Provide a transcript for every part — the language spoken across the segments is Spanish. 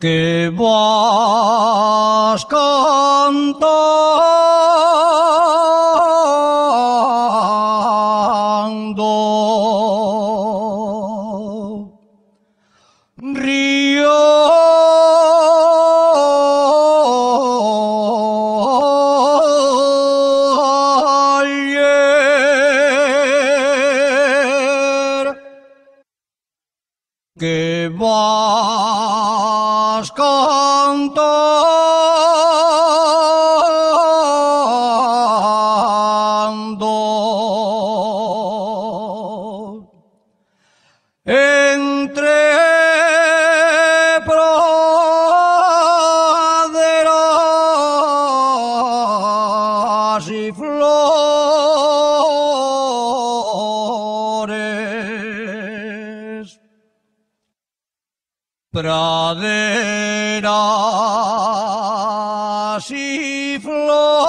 que vas cantando. Río ayer que vas cantando entre praderas y flores.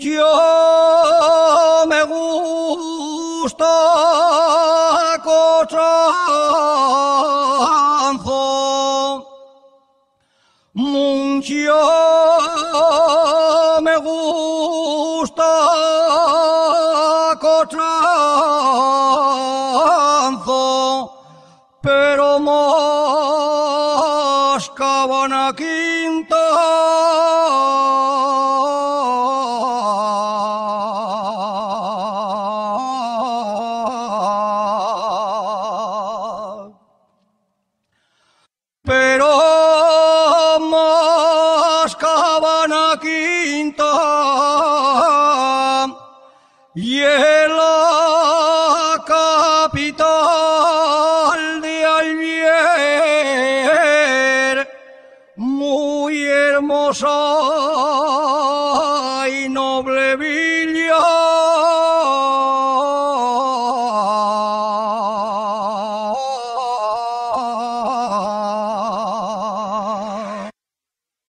Yo me gusta cotranzo, mucho me gusta cotranzo, pero más van a quinta. Habana Quinta y en la capital de ayer muy hermosa y noble villa